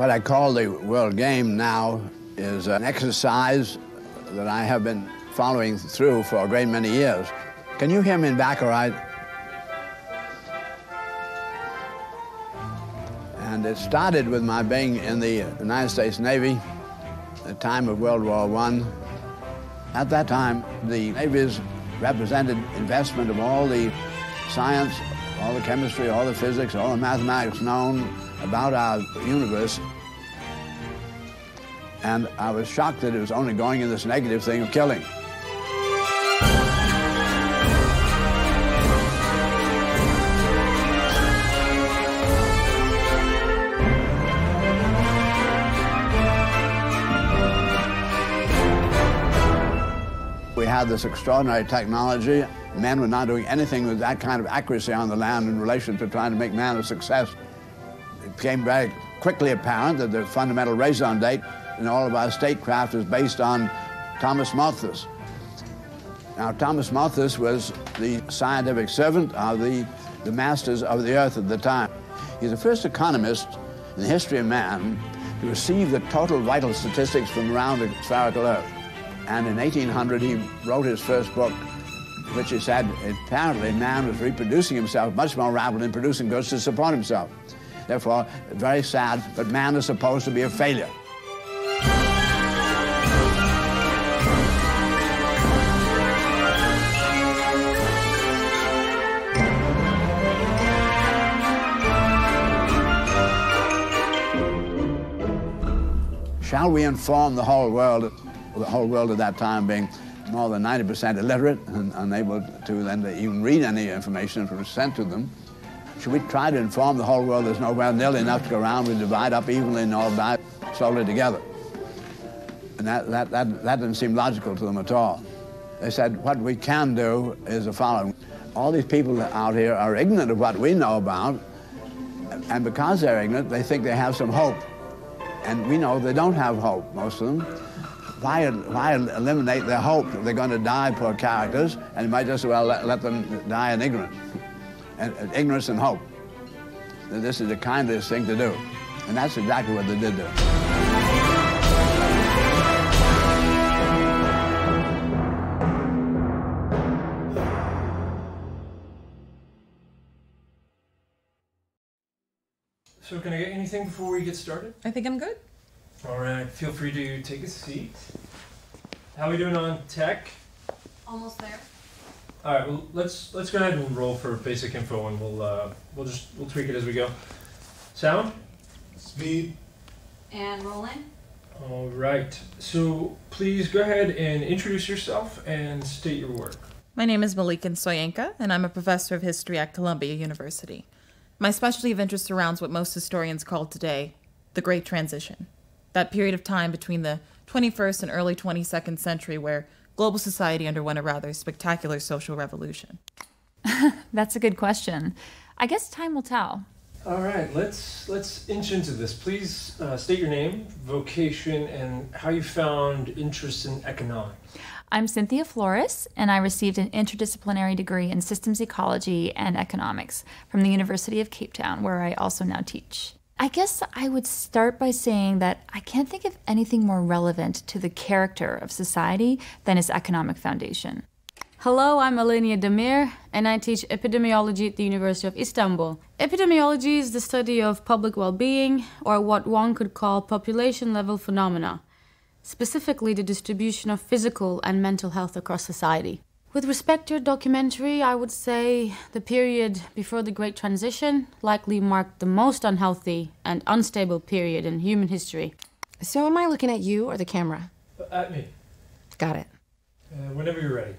What I call the world game now is an exercise that I have been following through for a great many years. Can you hear me in back all right? And it started with my being in the United States Navy at the time of World War I. At that time, the navies represented investment of all the science, all the chemistry, all the physics, all the mathematics known about our universe. And I was shocked that it was only going in this negative thing of killing. We had this extraordinary technology. Men were not doing anything with that kind of accuracy on the land in relation to trying to make man a success. Became very quickly apparent that the fundamental raison d'etre in all of our statecraft is based on Thomas Malthus. Now, Thomas Malthus was the scientific servant of the, the masters of the earth at the time. He's the first economist in the history of man to receive the total vital statistics from around the spherical earth. And in 1800, he wrote his first book, which he said apparently man was reproducing himself much more rapidly than producing goods to support himself. Therefore, very sad, but man is supposed to be a failure. Shall we inform the whole world, the whole world at that time being more than 90% illiterate and unable to then even read any information that was sent to them? Should we try to inform the whole world there's nowhere nearly enough to go around, we divide up evenly and all die slowly together? And that, that, that, that didn't seem logical to them at all. They said, what we can do is the following. All these people out here are ignorant of what we know about, and because they're ignorant, they think they have some hope. And we know they don't have hope, most of them. Why, why eliminate their hope? They're going to die, poor characters, and you might just as well let, let them die in ignorance. And, and ignorance and hope. This is the kindest thing to do. And that's exactly what they did do. So can I get anything before we get started? I think I'm good. All right, feel free to take a seat. How are we doing on tech? Almost there. All right, well let's let's go ahead and roll for basic info, and we'll uh, we'll just we'll tweak it as we go. Sound? Speed. And rolling. All right. So please go ahead and introduce yourself and state your work. My name is Malikan Soyinka, and I'm a professor of history at Columbia University. My specialty of interest surrounds what most historians call today the Great Transition, that period of time between the 21st and early 22nd century where global society underwent a rather spectacular social revolution. That's a good question. I guess time will tell. All right, let's let's inch into this. Please uh, state your name, vocation, and how you found interest in economics. I'm Cynthia Flores, and I received an interdisciplinary degree in systems ecology and economics from the University of Cape Town, where I also now teach. I guess I would start by saying that I can't think of anything more relevant to the character of society than its economic foundation. Hello, I'm Alenia Demir, and I teach epidemiology at the University of Istanbul. Epidemiology is the study of public well being, or what one could call population level phenomena, specifically the distribution of physical and mental health across society. With respect to your documentary, I would say the period before the Great Transition likely marked the most unhealthy and unstable period in human history. So, am I looking at you or the camera? At me. Got it. Uh, whenever you're ready.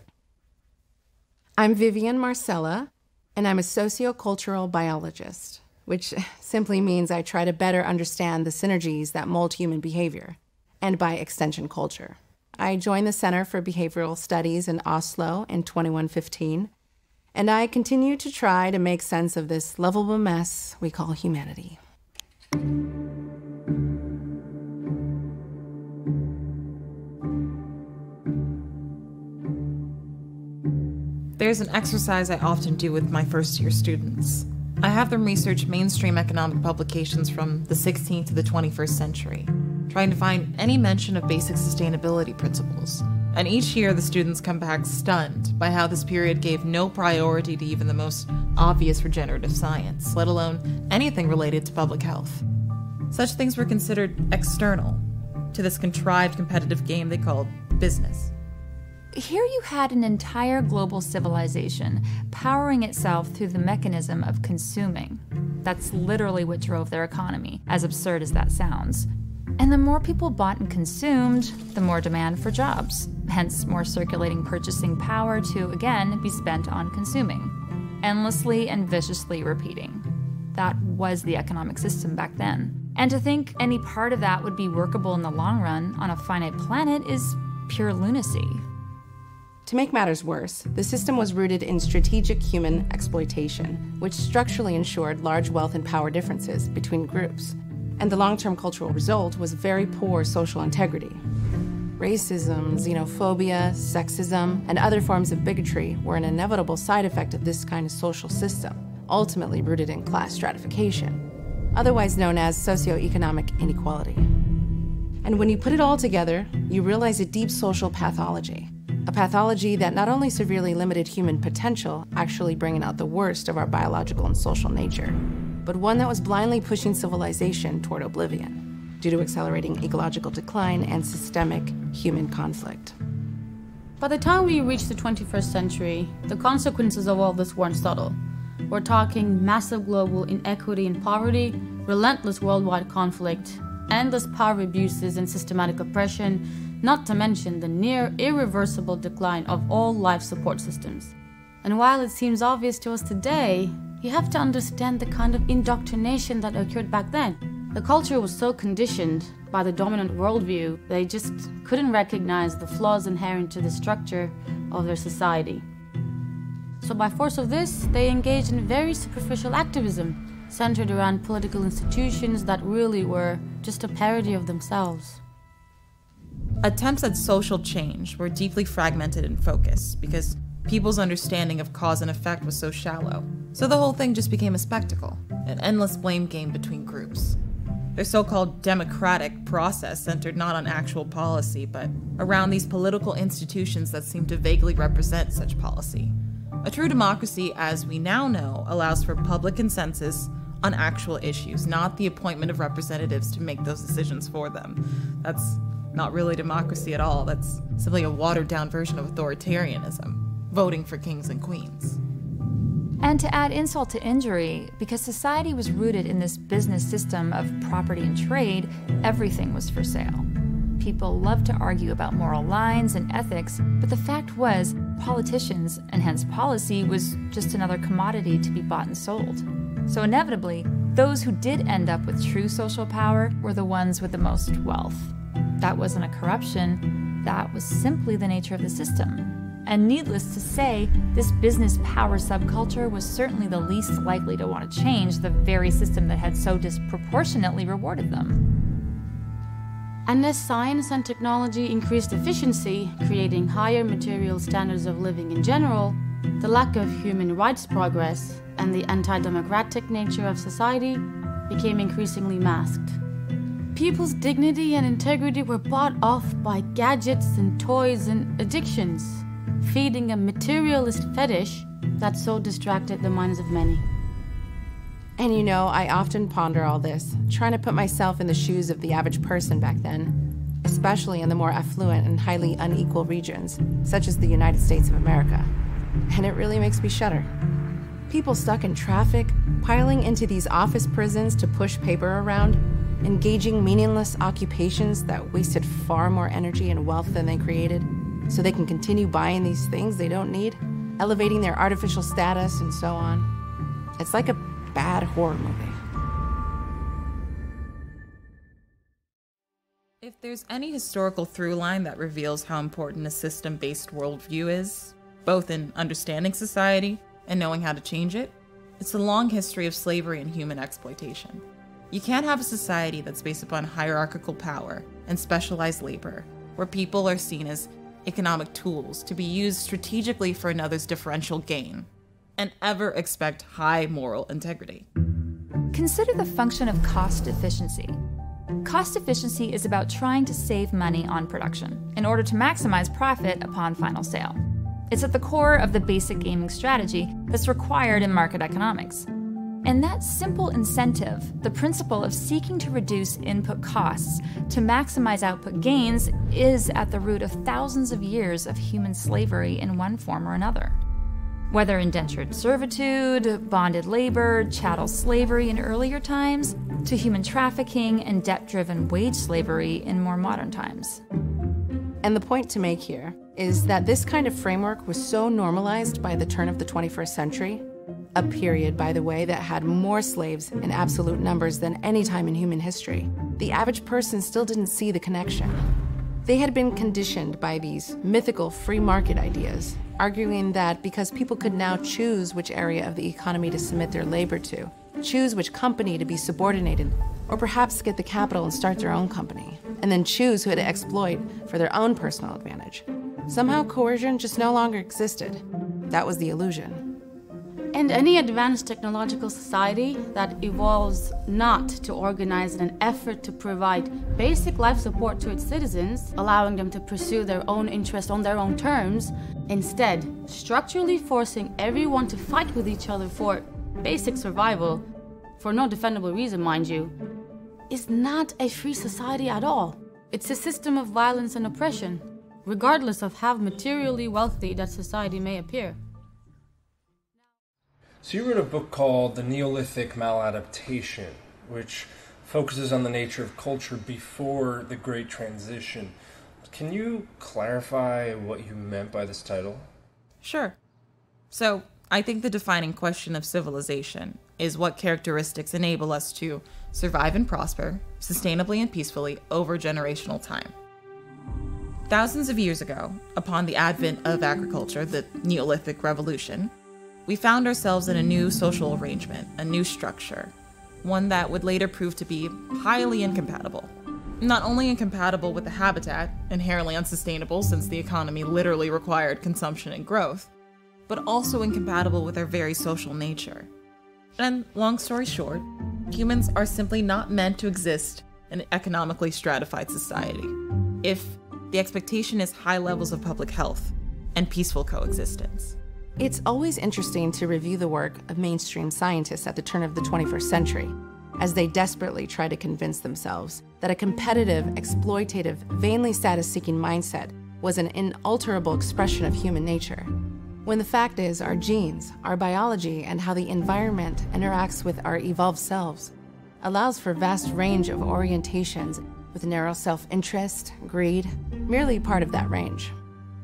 I'm Vivian Marcella, and I'm a sociocultural biologist, which simply means I try to better understand the synergies that mold human behavior, and by extension, culture. I joined the Center for Behavioral Studies in Oslo in 2115, and I continue to try to make sense of this lovable mess we call humanity. There's an exercise I often do with my first year students. I have them research mainstream economic publications from the 16th to the 21st century, trying to find any mention of basic sustainability principles. And each year, the students come back stunned by how this period gave no priority to even the most obvious regenerative science, let alone anything related to public health. Such things were considered external to this contrived competitive game they called business. Here you had an entire global civilization powering itself through the mechanism of consuming. That's literally what drove their economy, as absurd as that sounds. And the more people bought and consumed, the more demand for jobs, hence, more circulating purchasing power to, again, be spent on consuming. Endlessly and viciously repeating. That was the economic system back then. And to think any part of that would be workable in the long run on a finite planet is pure lunacy. To make matters worse, the system was rooted in strategic human exploitation, which structurally ensured large wealth and power differences between groups. And the long term cultural result was very poor social integrity. Racism, xenophobia, sexism, and other forms of bigotry were an inevitable side effect of this kind of social system, ultimately rooted in class stratification, otherwise known as socioeconomic inequality. And when you put it all together, you realize a deep social pathology a pathology that not only severely limited human potential, actually bringing out the worst of our biological and social nature, but one that was blindly pushing civilization toward oblivion due to accelerating ecological decline and systemic human conflict. By the time we reach the 21st century, the consequences of all this weren't subtle. We're talking massive global inequity and poverty, relentless worldwide conflict, endless power abuses and systematic oppression, not to mention the near irreversible decline of all life support systems. And while it seems obvious to us today, you have to understand the kind of indoctrination that occurred back then. The culture was so conditioned by the dominant worldview, they just couldn't recognize the flaws inherent to the structure of their society. So, by force of this, they engaged in very superficial activism, centered around political institutions that really were just a parody of themselves. Attempts at social change were deeply fragmented in focus because people's understanding of cause and effect was so shallow. So the whole thing just became a spectacle, an endless blame game between groups. Their so called democratic process centered not on actual policy, but around these political institutions that seemed to vaguely represent such policy. A true democracy, as we now know, allows for public consensus on actual issues, not the appointment of representatives to make those decisions for them. That's not really democracy at all. That's simply a watered down version of authoritarianism, voting for kings and queens. And to add insult to injury, because society was rooted in this business system of property and trade, everything was for sale. People loved to argue about moral lines and ethics, but the fact was, politicians, and hence policy, was just another commodity to be bought and sold. So inevitably, those who did end up with true social power were the ones with the most wealth. That wasn't a corruption, that was simply the nature of the system. And needless to say, this business power subculture was certainly the least likely to want to change the very system that had so disproportionately rewarded them. And as science and technology increased efficiency, creating higher material standards of living in general, the lack of human rights progress and the anti democratic nature of society became increasingly masked. People's dignity and integrity were bought off by gadgets and toys and addictions, feeding a materialist fetish that so distracted the minds of many. And you know, I often ponder all this, trying to put myself in the shoes of the average person back then, especially in the more affluent and highly unequal regions, such as the United States of America. And it really makes me shudder. People stuck in traffic, piling into these office prisons to push paper around, engaging meaningless occupations that wasted far more energy and wealth than they created, so they can continue buying these things they don't need, elevating their artificial status, and so on. It's like a bad horror movie. If there's any historical through line that reveals how important a system based worldview is, both in understanding society and knowing how to change it, it's the long history of slavery and human exploitation. You can't have a society that's based upon hierarchical power and specialized labor, where people are seen as economic tools to be used strategically for another's differential gain. and ever expect high moral integrity. Consider the function of cost efficiency. Cost efficiency is about trying to save money on production in order to maximize profit upon final sale. It's at the core of the basic gaming strategy that's required in market economics. And that simple incentive, the principle of seeking to reduce input costs to maximize output gains, is at the root of thousands of years of human slavery in one form or another. Whether indentured servitude, bonded labor, chattel slavery in earlier times, to human trafficking and debt driven wage slavery in more modern times. And the point to make here is that this kind of framework was so normalized by the turn of the 21st century a period, by the way, that had more slaves in absolute numbers than any time in human history. The average person still didn't see the connection. They had been conditioned by these mythical free market ideas, arguing that because people could now choose which area of the economy to submit their labor to, choose which company to be subordinated, or perhaps get the capital and start their own company, and then choose who to exploit for their own personal advantage. Somehow coercion just no longer existed. That was the illusion. And any advanced technological society that evolves not to organize in an effort to provide basic life support to its citizens, allowing them to pursue their own interests on their own terms, instead, structurally forcing everyone to fight with each other for basic survival, for no defendable reason, mind you, is not a free society at all. It's a system of violence and oppression, regardless of how materially wealthy that society may appear. So you wrote a book called The Neolithic Maladaptation, which focuses on the nature of culture before the Great Transition. Can you clarify what you meant by this title? Sure. So, I think the defining question of civilization is what characteristics enable us to survive and prosper sustainably and peacefully over generational time. Thousands of years ago, upon the advent of agriculture, the Neolithic Revolution, we found ourselves in a new social arrangement, a new structure, one that would later prove to be highly incompatible. Not only incompatible with the habitat, inherently unsustainable since the economy literally required consumption and growth, but also incompatible with our very social nature. And long story short, humans are simply not meant to exist in an economically stratified society. If the expectation is high levels of public health and peaceful coexistence. It's always interesting to review the work of mainstream scientists at the turn of the 21st century, as they desperately try to convince themselves that a competitive, exploitative, vainly status seeking mindset was an inalterable expression of human nature. When the fact is, our genes, our biology, and how the environment interacts with our evolved selves allows for vast range of orientations with narrow self interest, greed, merely part of that range.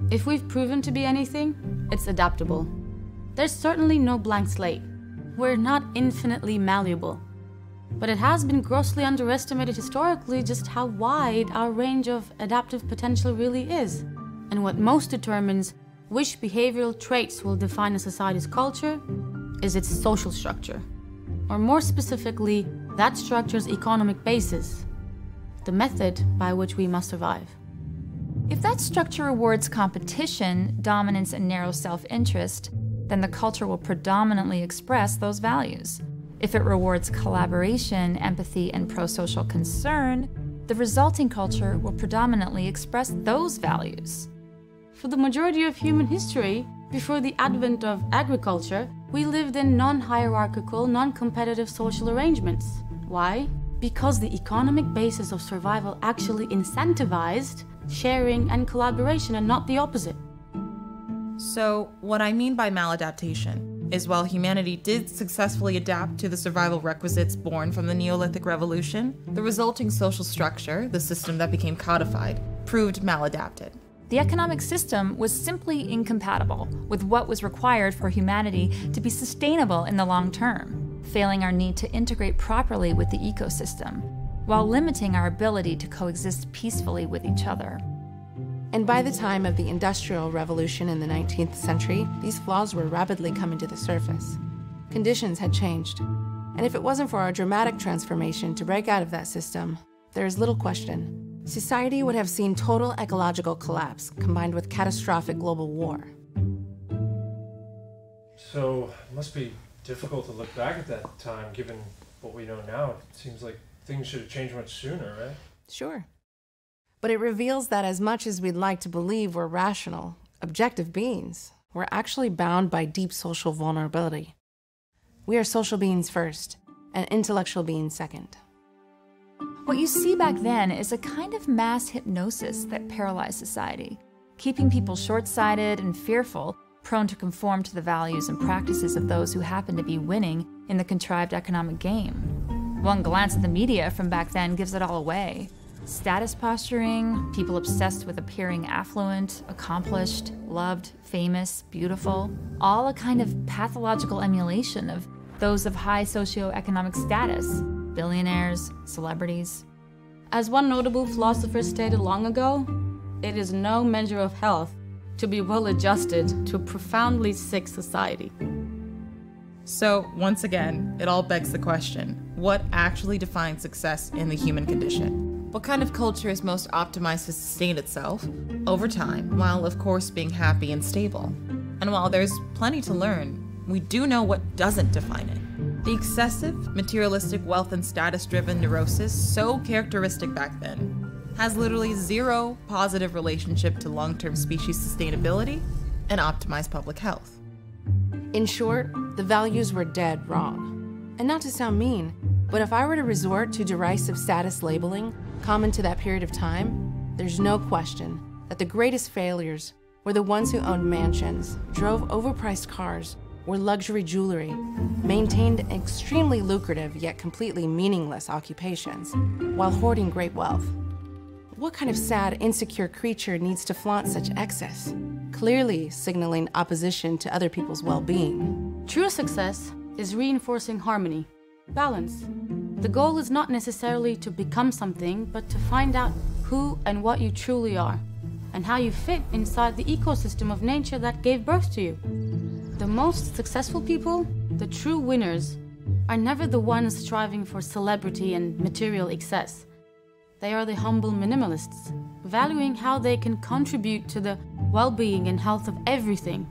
If we've proven to be anything, it's adaptable. There's certainly no blank slate. We're not infinitely malleable. But it has been grossly underestimated historically just how wide our range of adaptive potential really is. And what most determines which behavioral traits will define a society's culture is its social structure. Or more specifically, that structure's economic basis, the method by which we must survive. If that structure rewards competition, dominance, and narrow self interest, then the culture will predominantly express those values. If it rewards collaboration, empathy, and pro social concern, the resulting culture will predominantly express those values. For the majority of human history, before the advent of agriculture, we lived in non hierarchical, non competitive social arrangements. Why? Because the economic basis of survival actually incentivized sharing, and collaboration, and not the opposite. So, what I mean by maladaptation is while humanity did successfully adapt to the survival requisites born from the Neolithic Revolution, the resulting social structure, the system that became codified, proved maladapted. The economic system was simply incompatible with what was required for humanity to be sustainable in the long term, failing our need to integrate properly with the ecosystem, while limiting our ability to coexist peacefully with each other. And by the time of the Industrial Revolution in the 19th century, these flaws were rapidly coming to the surface. Conditions had changed. And if it wasn't for our dramatic transformation to break out of that system, there is little question. Society would have seen total ecological collapse combined with catastrophic global war. So it must be difficult to look back at that time, given what we know now. It seems like things should have changed much sooner, right? Sure. But it reveals that as much as we'd like to believe we're rational, objective beings, we're actually bound by deep social vulnerability. We are social beings first, and intellectual beings second. What you see back then is a kind of mass hypnosis that paralyzed society, keeping people short sighted and fearful, prone to conform to the values and practices of those who happen to be winning in the contrived economic game. One glance at the media from back then gives it all away. Status posturing, people obsessed with appearing affluent, accomplished, loved, famous, beautiful, all a kind of pathological emulation of those of high socioeconomic status billionaires, celebrities. As one notable philosopher stated long ago, it is no measure of health to be well adjusted to a profoundly sick society. So, once again, it all begs the question what actually defines success in the human condition? What kind of culture is most optimized to sustain itself over time, while of course being happy and stable? And while there's plenty to learn, we do know what doesn't define it. The excessive, materialistic wealth and status driven neurosis, so characteristic back then, has literally zero positive relationship to long term species sustainability and optimized public health. In short, the values were dead wrong. And not to sound mean, but if I were to resort to derisive status labeling common to that period of time, there's no question that the greatest failures were the ones who owned mansions, drove overpriced cars, wore luxury jewelry, maintained extremely lucrative yet completely meaningless occupations, while hoarding great wealth. What kind of sad, insecure creature needs to flaunt such excess? Clearly signaling opposition to other people's well being. True success is reinforcing harmony, balance. The goal is not necessarily to become something, but to find out who and what you truly are, and how you fit inside the ecosystem of nature that gave birth to you. The most successful people, the true winners, are never the ones striving for celebrity and material excess. They are the humble minimalists, valuing how they can contribute to the well being and health of everything,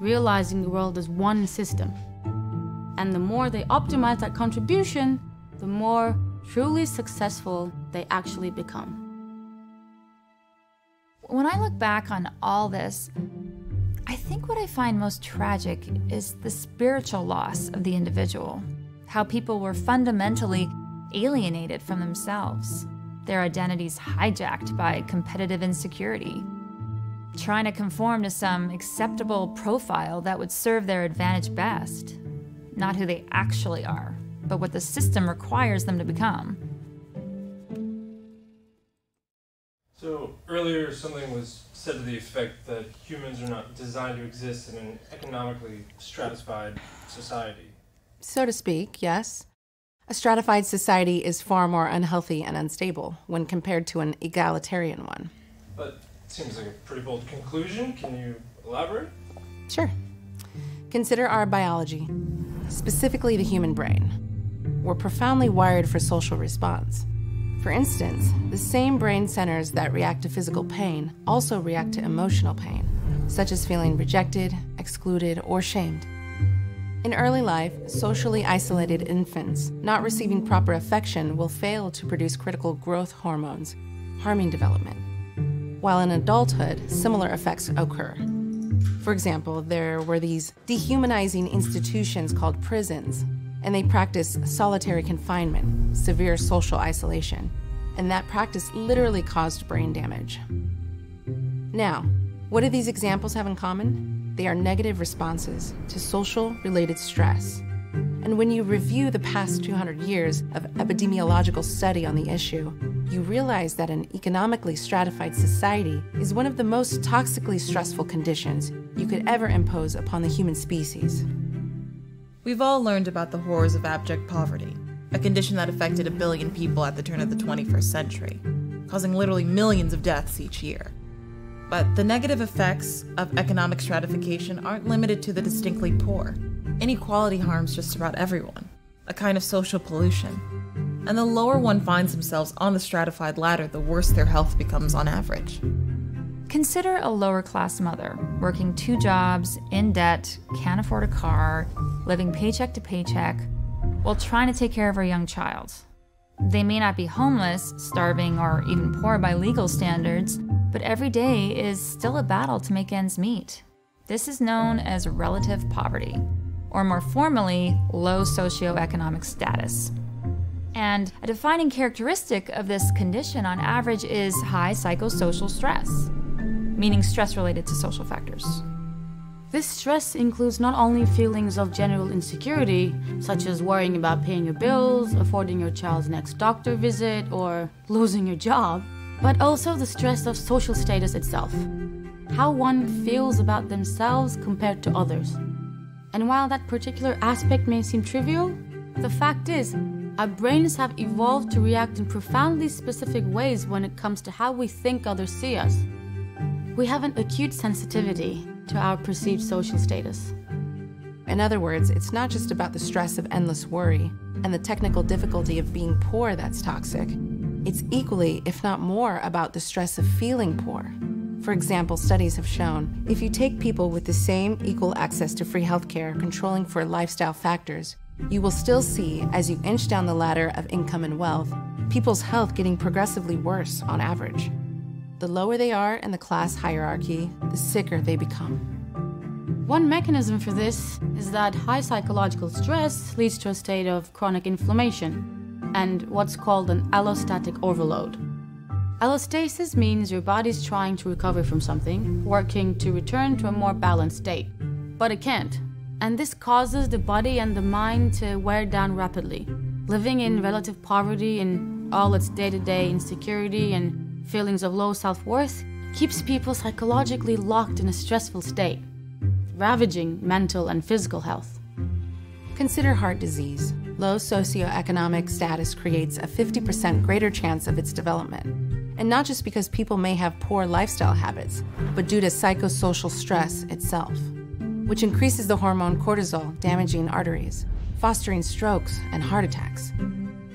realizing the world as one system. And the more they optimize that contribution, the more truly successful they actually become. When I look back on all this, I think what I find most tragic is the spiritual loss of the individual. How people were fundamentally alienated from themselves, their identities hijacked by competitive insecurity, trying to conform to some acceptable profile that would serve their advantage best. Not who they actually are, but what the system requires them to become. So earlier, something was said to the effect that humans are not designed to exist in an economically stratified society. So to speak, yes. A stratified society is far more unhealthy and unstable when compared to an egalitarian one. But it seems like a pretty bold conclusion. Can you elaborate? Sure. Consider our biology, specifically the human brain. We're profoundly wired for social response. For instance, the same brain centers that react to physical pain also react to emotional pain, such as feeling rejected, excluded, or shamed. In early life, socially isolated infants not receiving proper affection will fail to produce critical growth hormones, harming development. While in adulthood, similar effects occur. For example, there were these dehumanizing institutions called prisons and they practiced solitary confinement, severe social isolation, and that practice literally caused brain damage. Now, what do these examples have in common? They are negative responses to social related stress. And when you review the past 200 years of epidemiological study on the issue, you realize that an economically stratified society is one of the most toxically stressful conditions you could ever impose upon the human species. We've all learned about the horrors of abject poverty, a condition that affected a billion people at the turn of the 21st century, causing literally millions of deaths each year. But the negative effects of economic stratification aren't limited to the distinctly poor. Inequality harms just about everyone, a kind of social pollution. And the lower one finds themselves on the stratified ladder, the worse their health becomes on average. Consider a lower class mother working two jobs, in debt, can't afford a car, living paycheck to paycheck, while trying to take care of her young child. They may not be homeless, starving, or even poor by legal standards, but every day is still a battle to make ends meet. This is known as relative poverty, or more formally, low socioeconomic status. And a defining characteristic of this condition on average is high psychosocial stress, meaning stress related to social factors. This stress includes not only feelings of general insecurity, such as worrying about paying your bills, affording your child's next doctor visit, or losing your job, but also the stress of social status itself. How one feels about themselves compared to others. And while that particular aspect may seem trivial, the fact is, our brains have evolved to react in profoundly specific ways when it comes to how we think others see us. We have an acute sensitivity to our perceived social status. In other words, it's not just about the stress of endless worry and the technical difficulty of being poor that's toxic. It's equally, if not more, about the stress of feeling poor. For example, studies have shown if you take people with the same equal access to free healthcare, controlling for lifestyle factors, you will still see, as you inch down the ladder of income and wealth, people's health getting progressively worse on average. The lower they are in the class hierarchy, the sicker they become. One mechanism for this is that high psychological stress leads to a state of chronic inflammation and what's called an allostatic overload. Allostasis means your body's trying to recover from something, working to return to a more balanced state. But it can't. And this causes the body and the mind to wear down rapidly. Living in relative poverty in all its day to day insecurity and feelings of low self worth keeps people psychologically locked in a stressful state, ravaging mental and physical health. Consider heart disease. Low socioeconomic status creates a 50% greater chance of its development. And not just because people may have poor lifestyle habits, but due to psychosocial stress itself, which increases the hormone cortisol, damaging arteries, fostering strokes and heart attacks.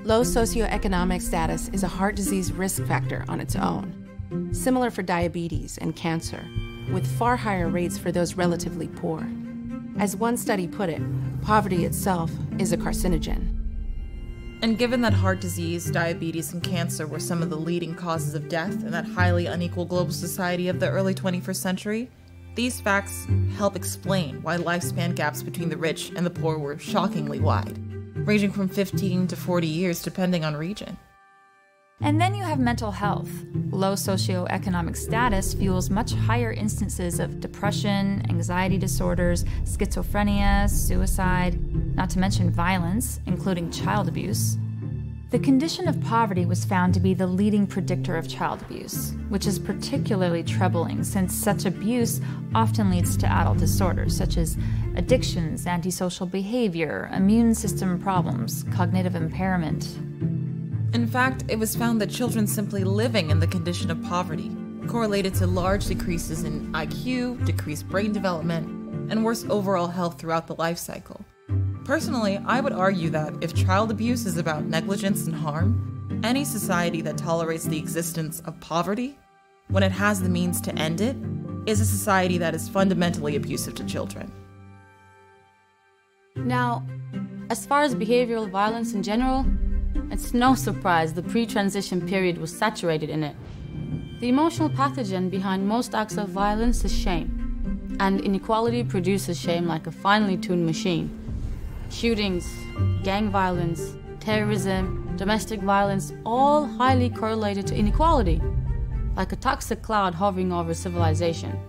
Low socioeconomic status is a heart disease risk factor on its own, similar for diabetes and cancer, with far higher rates for those relatively poor. As one study put it, poverty itself is a carcinogen. And given that heart disease, diabetes, and cancer were some of the leading causes of death in that highly unequal global society of the early 21st century, these facts help explain why lifespan gaps between the rich and the poor were shockingly wide ranging from 15 to 40 years depending on region. And then you have mental health. Low socioeconomic status fuels much higher instances of depression, anxiety disorders, schizophrenia, suicide, not to mention violence, including child abuse. The condition of poverty was found to be the leading predictor of child abuse, which is particularly troubling since such abuse often leads to adult disorders such as addictions, antisocial behavior, immune system problems, cognitive impairment. In fact, it was found that children simply living in the condition of poverty correlated to large decreases in IQ, decreased brain development, and worse overall health throughout the life cycle. Personally, I would argue that if child abuse is about negligence and harm, any society that tolerates the existence of poverty, when it has the means to end it, is a society that is fundamentally abusive to children. Now, as far as behavioral violence in general, it's no surprise the pre transition period was saturated in it. The emotional pathogen behind most acts of violence is shame, and inequality produces shame like a finely tuned machine. Shootings, gang violence, terrorism, domestic violence, all highly correlated to inequality, like a toxic cloud hovering over civilization.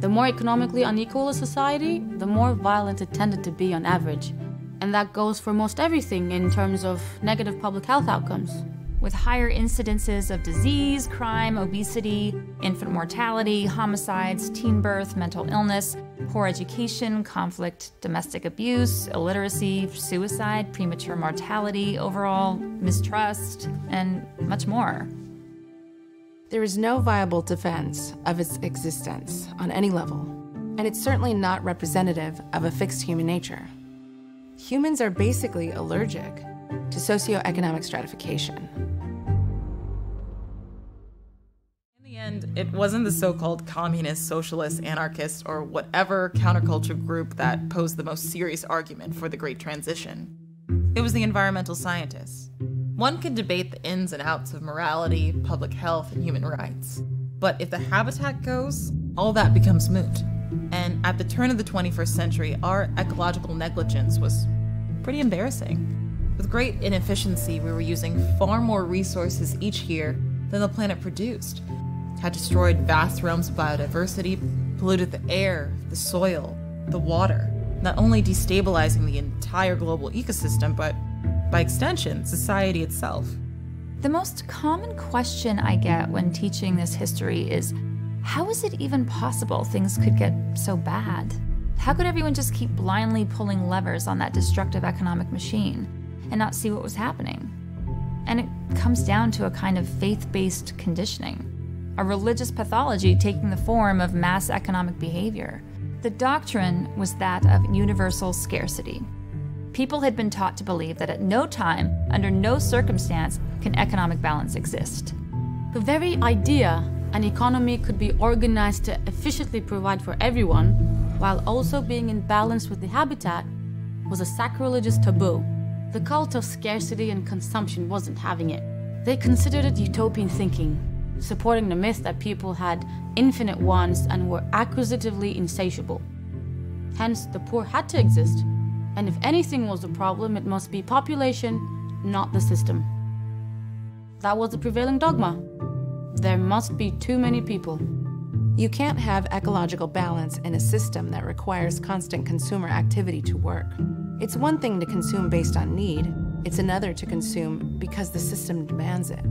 The more economically unequal a society, the more violent it tended to be on average. And that goes for most everything in terms of negative public health outcomes with higher incidences of disease, crime, obesity, infant mortality, homicides, teen birth, mental illness, poor education, conflict, domestic abuse, illiteracy, suicide, premature mortality, overall mistrust, and much more. There is no viable defense of its existence on any level, and it's certainly not representative of a fixed human nature. Humans are basically allergic to socioeconomic stratification. In the end, It wasn't the so called communist, socialist, anarchist, or whatever counterculture group that posed the most serious argument for the Great Transition. It was the environmental scientists. One can debate the ins and outs of morality, public health, and human rights. But if the habitat goes, all that becomes moot. And at the turn of the 21st century, our ecological negligence was pretty embarrassing. With great inefficiency, we were using far more resources each year than the planet produced, had destroyed vast realms of biodiversity, polluted the air, the soil, the water, not only destabilizing the entire global ecosystem, but by extension, society itself. The most common question I get when teaching this history is how is it even possible things could get so bad? How could everyone just keep blindly pulling levers on that destructive economic machine and not see what was happening? And it comes down to a kind of faith based conditioning, a religious pathology taking the form of mass economic behavior. The doctrine was that of universal scarcity, people had been taught to believe that at no time, under no circumstance, can economic balance exist. The very idea an economy could be organized to efficiently provide for everyone, while also being in balance with the habitat, was a sacrilegious taboo. The cult of scarcity and consumption wasn't having it. They considered it utopian thinking, supporting the myth that people had infinite wants and were acquisitively insatiable. Hence, the poor had to exist and if anything was a problem, it must be population, not the system. That was the prevailing dogma. There must be too many people. You can't have ecological balance in a system that requires constant consumer activity to work. It's one thing to consume based on need, it's another to consume because the system demands it.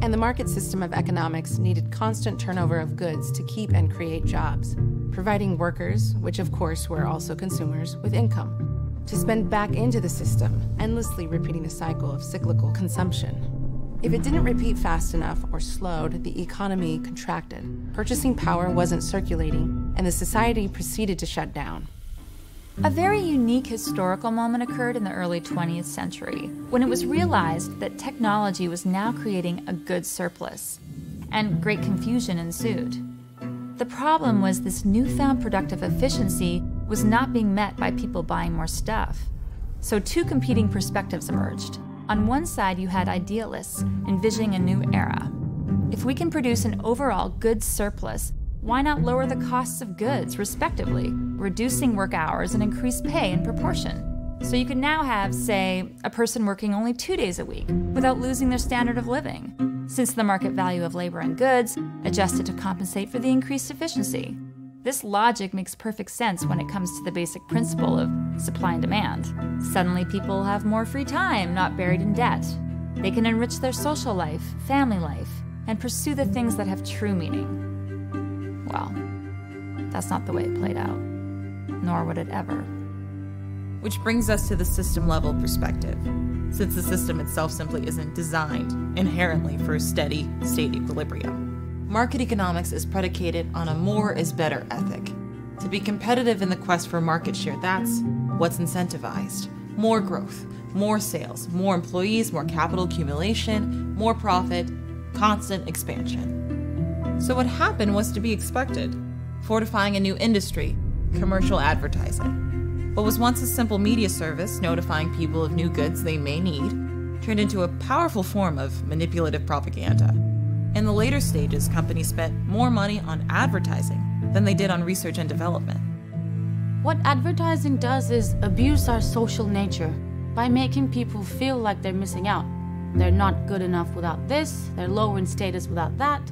And the market system of economics needed constant turnover of goods to keep and create jobs, providing workers, which of course were also consumers, with income to spend back into the system, endlessly repeating the cycle of cyclical consumption. If it didn't repeat fast enough or slowed, the economy contracted. Purchasing power wasn't circulating, and the society proceeded to shut down. A very unique historical moment occurred in the early 20th century when it was realized that technology was now creating a good surplus, and great confusion ensued. The problem was this newfound productive efficiency was not being met by people buying more stuff. So, two competing perspectives emerged. On one side, you had idealists envisioning a new era. If we can produce an overall goods surplus, why not lower the costs of goods, respectively, reducing work hours and increase pay in proportion? So you could now have, say, a person working only two days a week without losing their standard of living, since the market value of labor and goods adjusted to compensate for the increased efficiency. This logic makes perfect sense when it comes to the basic principle of supply and demand. Suddenly, people have more free time, not buried in debt. They can enrich their social life, family life, and pursue the things that have true meaning. Well, that's not the way it played out, nor would it ever. Which brings us to the system level perspective, since the system itself simply isn't designed inherently for a steady state equilibrium market economics is predicated on a more is better ethic. To be competitive in the quest for market share, that's what's incentivized. More growth, more sales, more employees, more capital accumulation, more profit, constant expansion. So, what happened was to be expected fortifying a new industry, commercial advertising. What was once a simple media service notifying people of new goods they may need turned into a powerful form of manipulative propaganda. In the later stages, companies spent more money on advertising than they did on research and development. What advertising does is abuse our social nature by making people feel like they're missing out. They're not good enough without this, they're lower in status without that.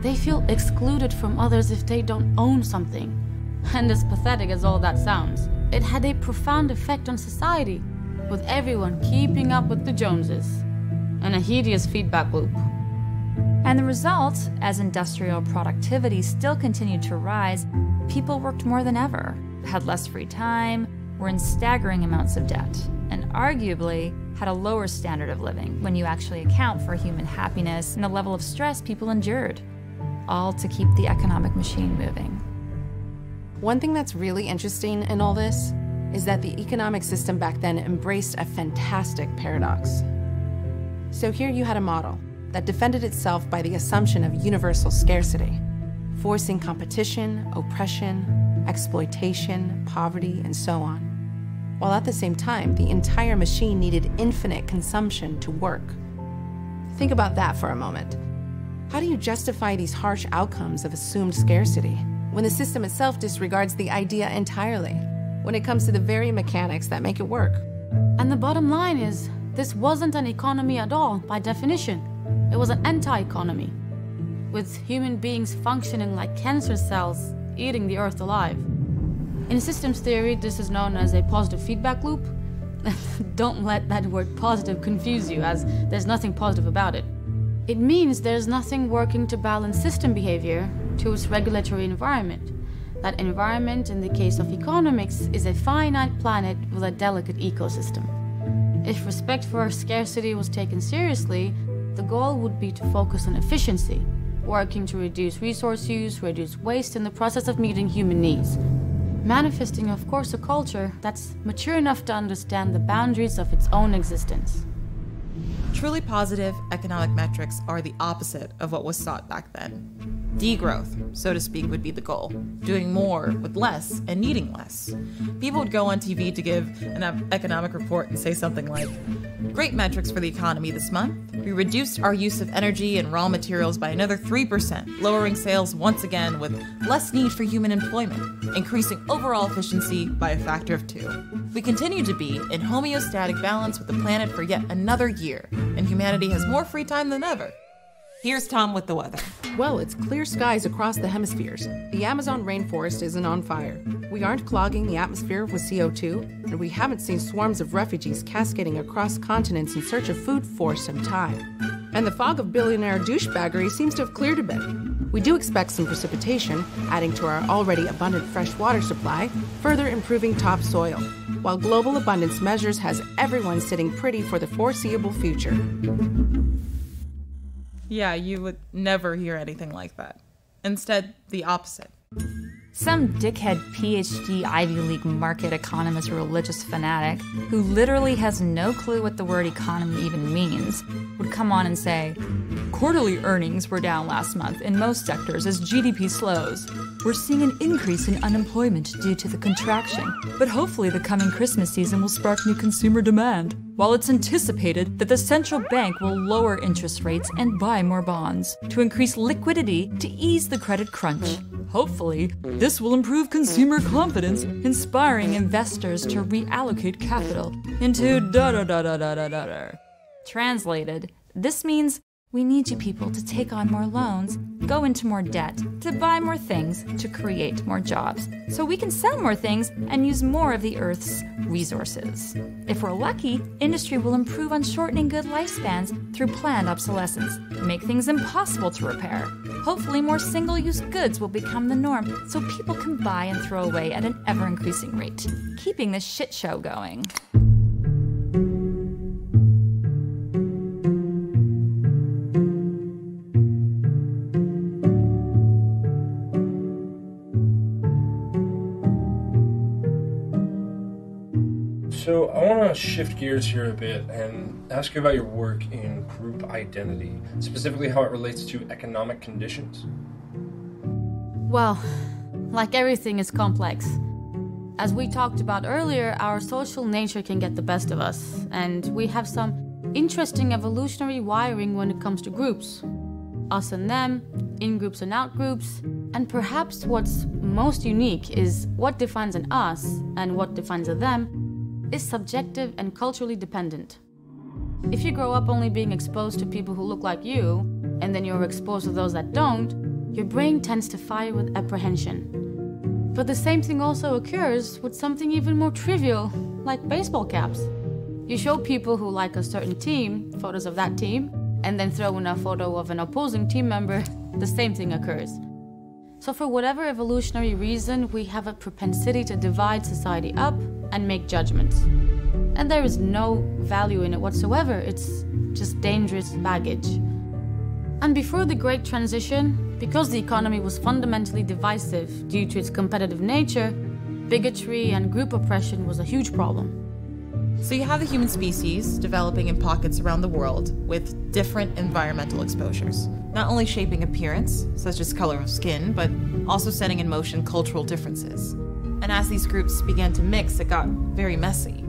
They feel excluded from others if they don't own something. And as pathetic as all that sounds, it had a profound effect on society, with everyone keeping up with the Joneses, and a hideous feedback loop. And the result, as industrial productivity still continued to rise, people worked more than ever, had less free time, were in staggering amounts of debt, and arguably had a lower standard of living when you actually account for human happiness and the level of stress people endured, all to keep the economic machine moving. One thing that's really interesting in all this is that the economic system back then embraced a fantastic paradox. So here you had a model that defended itself by the assumption of universal scarcity, forcing competition, oppression, exploitation, poverty, and so on. While at the same time, the entire machine needed infinite consumption to work. Think about that for a moment. How do you justify these harsh outcomes of assumed scarcity when the system itself disregards the idea entirely when it comes to the very mechanics that make it work? And the bottom line is, this wasn't an economy at all, by definition. It was an anti economy, with human beings functioning like cancer cells, eating the earth alive. In systems theory, this is known as a positive feedback loop. Don't let that word positive confuse you, as there's nothing positive about it. It means there's nothing working to balance system behavior to its regulatory environment. That environment, in the case of economics, is a finite planet with a delicate ecosystem. If respect for scarcity was taken seriously, the goal would be to focus on efficiency, working to reduce resource use, reduce waste in the process of meeting human needs. Manifesting, of course, a culture that's mature enough to understand the boundaries of its own existence. Truly positive economic metrics are the opposite of what was sought back then. Degrowth, so to speak, would be the goal. Doing more with less and needing less. People would go on TV to give an economic report and say something like, Great metrics for the economy this month. We reduced our use of energy and raw materials by another 3%, lowering sales once again with less need for human employment, increasing overall efficiency by a factor of two. We continue to be in homeostatic balance with the planet for yet another year, and humanity has more free time than ever. Here's Tom with the weather. Well, it's clear skies across the hemispheres. The Amazon rainforest isn't on fire. We aren't clogging the atmosphere with CO2, and we haven't seen swarms of refugees cascading across continents in search of food for some time. And the fog of billionaire douchebaggery seems to have cleared a bit. We do expect some precipitation, adding to our already abundant fresh water supply, further improving topsoil, while global abundance measures has everyone sitting pretty for the foreseeable future. Yeah, you would never hear anything like that. Instead, the opposite. Some dickhead PhD Ivy League market economist religious fanatic who literally has no clue what the word economy even means would come on and say, Quarterly earnings were down last month in most sectors as GDP slows. We're seeing an increase in unemployment due to the contraction, but hopefully the coming Christmas season will spark new consumer demand. While it's anticipated that the central bank will lower interest rates and buy more bonds to increase liquidity to ease the credit crunch. Hopefully, this will improve consumer confidence, inspiring investors to reallocate capital into da da da da da da da. Translated, this means we need you people to take on more loans, go into more debt, to buy more things, to create more jobs, so we can sell more things and use more of the Earth's resources. If we're lucky, industry will improve on shortening good lifespans through planned obsolescence, make things impossible to repair. Hopefully, more single use goods will become the norm so people can buy and throw away at an ever increasing rate, keeping this shit show going. To shift gears here a bit and ask you about your work in group identity, specifically how it relates to economic conditions. Well, like everything is complex. As we talked about earlier, our social nature can get the best of us, and we have some interesting evolutionary wiring when it comes to groups. Us and them, in groups and out groups, and perhaps what's most unique is what defines an us and what defines a them is subjective and culturally dependent. If you grow up only being exposed to people who look like you, and then you're exposed to those that don't, your brain tends to fire with apprehension. But the same thing also occurs with something even more trivial, like baseball caps. You show people who like a certain team photos of that team, and then throw in a photo of an opposing team member, the same thing occurs. So, for whatever evolutionary reason, we have a propensity to divide society up and make judgments. And there is no value in it whatsoever, it's just dangerous baggage. And before the Great Transition, because the economy was fundamentally divisive due to its competitive nature, bigotry and group oppression was a huge problem. So you have the human species developing in pockets around the world with different environmental exposures, not only shaping appearance, such as color of skin, but also setting in motion cultural differences. And as these groups began to mix, it got very messy.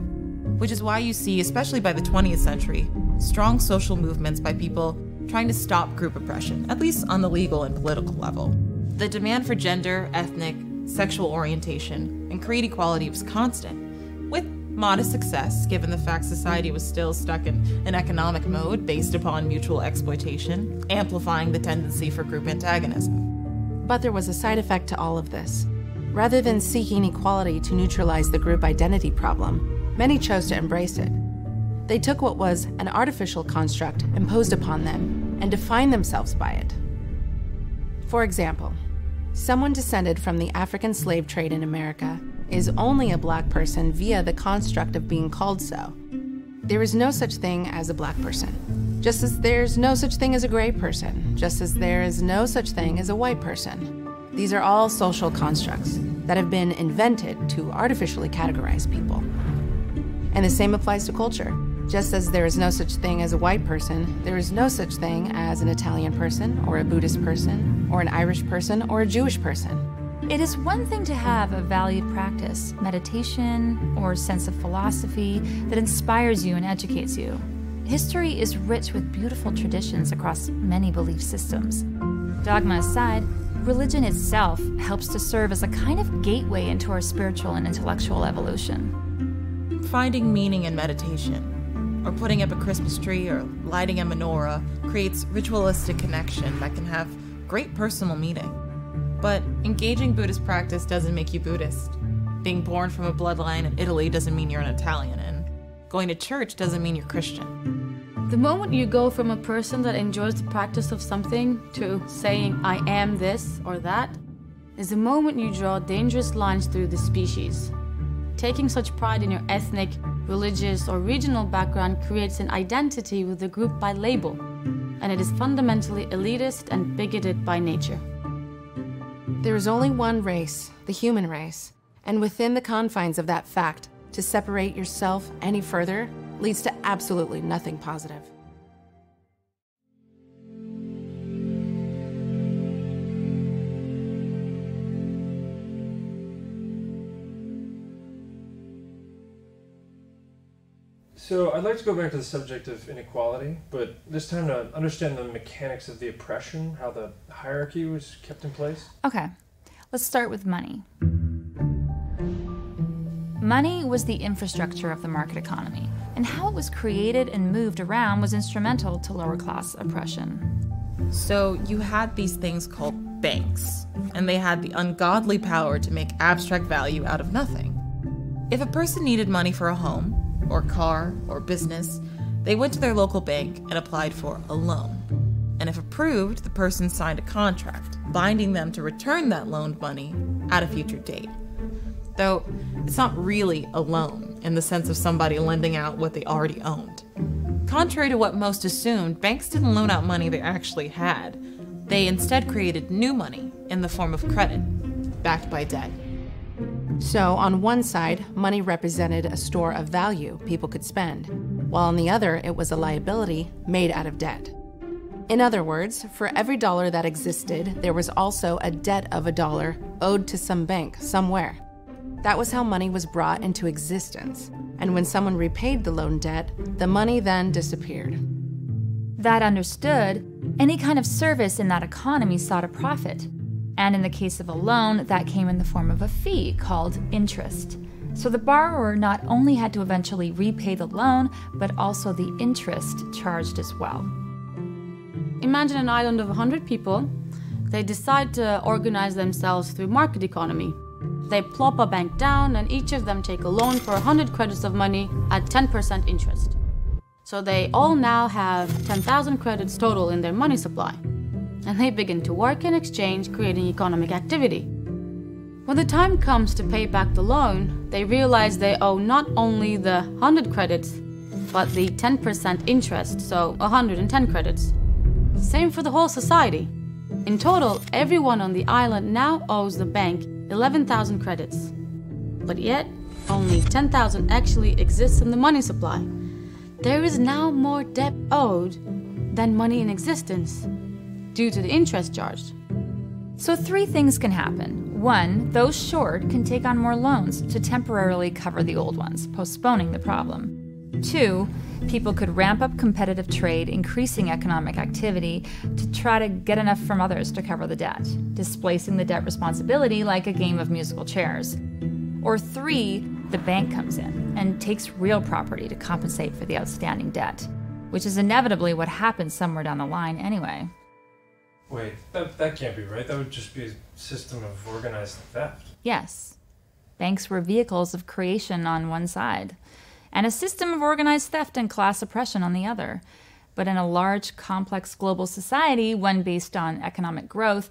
Which is why you see, especially by the 20th century, strong social movements by people trying to stop group oppression, at least on the legal and political level. The demand for gender, ethnic, sexual orientation, and creed equality was constant, with modest success given the fact society was still stuck in an economic mode based upon mutual exploitation, amplifying the tendency for group antagonism. But there was a side effect to all of this. Rather than seeking equality to neutralize the group identity problem, many chose to embrace it. They took what was an artificial construct imposed upon them and defined themselves by it. For example, someone descended from the African slave trade in America is only a black person via the construct of being called so. There is no such thing as a black person, just as there's no such thing as a gray person, just as there is no such thing as a white person. These are all social constructs that have been invented to artificially categorize people. And the same applies to culture. Just as there is no such thing as a white person, there is no such thing as an Italian person, or a Buddhist person, or an Irish person, or a Jewish person. It is one thing to have a valued practice, meditation, or sense of philosophy that inspires you and educates you. History is rich with beautiful traditions across many belief systems. Dogma aside, religion itself helps to serve as a kind of gateway into our spiritual and intellectual evolution. Finding meaning in meditation, or putting up a Christmas tree or lighting a menorah creates ritualistic connection that can have great personal meaning. But engaging Buddhist practice doesn't make you Buddhist. Being born from a bloodline in Italy doesn't mean you're an Italian, and going to church doesn't mean you're Christian. The moment you go from a person that enjoys the practice of something to saying, I am this or that, is the moment you draw dangerous lines through the species. Taking such pride in your ethnic, religious, or regional background creates an identity with the group by label, and it is fundamentally elitist and bigoted by nature. There is only one race, the human race, and within the confines of that fact, to separate yourself any further leads to absolutely nothing positive. So I'd like to go back to the subject of inequality, but this time to understand the mechanics of the oppression, how the hierarchy was kept in place. Okay, let's start with money. Money was the infrastructure of the market economy, and how it was created and moved around was instrumental to lower class oppression. So you had these things called banks, and they had the ungodly power to make abstract value out of nothing. If a person needed money for a home, or car, or business, they went to their local bank and applied for a loan. And if approved, the person signed a contract, binding them to return that loaned money at a future date. Though it's not really a loan in the sense of somebody lending out what they already owned. Contrary to what most assumed, banks didn't loan out money they actually had. They instead created new money in the form of credit, backed by debt. So, on one side, money represented a store of value people could spend, while on the other, it was a liability made out of debt. In other words, for every dollar that existed, there was also a debt of a dollar owed to some bank somewhere. That was how money was brought into existence, and when someone repaid the loan debt, the money then disappeared. That understood, any kind of service in that economy sought a profit. And in the case of a loan, that came in the form of a fee called interest. So the borrower not only had to eventually repay the loan, but also the interest charged as well. Imagine an island of 100 people. They decide to organize themselves through market economy. They plop a bank down, and each of them take a loan for 100 credits of money at 10% interest. So they all now have 10,000 credits total in their money supply and they begin to work and exchange, creating economic activity. When the time comes to pay back the loan, they realize they owe not only the 100 credits, but the 10% interest, so 110 credits. Same for the whole society. In total, everyone on the island now owes the bank 11,000 credits. But yet, only 10,000 actually exists in the money supply. There is now more debt owed than money in existence due to the interest charged. So, three things can happen. One, those short can take on more loans to temporarily cover the old ones, postponing the problem. Two, people could ramp up competitive trade, increasing economic activity to try to get enough from others to cover the debt, displacing the debt responsibility like a game of musical chairs. Or three, the bank comes in and takes real property to compensate for the outstanding debt, which is inevitably what happens somewhere down the line anyway. Wait, that, that can't be right. That would just be a system of organized theft. Yes, banks were vehicles of creation on one side and a system of organized theft and class oppression on the other. But in a large, complex global society, one based on economic growth,